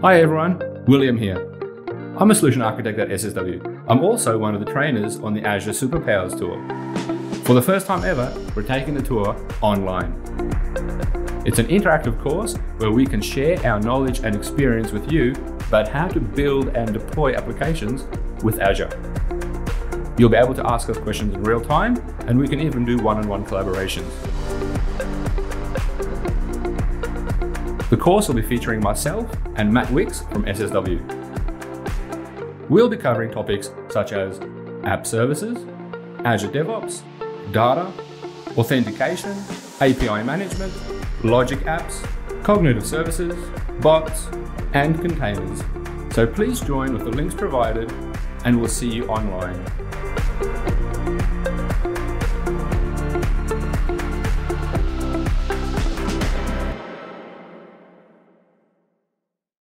Hi everyone, William here. I'm a solution architect at SSW. I'm also one of the trainers on the Azure Superpowers Tour. For the first time ever, we're taking the tour online. It's an interactive course where we can share our knowledge and experience with you about how to build and deploy applications with Azure. You'll be able to ask us questions in real time, and we can even do one-on-one collaborations. The course will be featuring myself and Matt Wicks from SSW. We'll be covering topics such as app services, Azure DevOps, data, authentication, API management, logic apps, cognitive services, bots, and containers. So please join with the links provided and we'll see you online.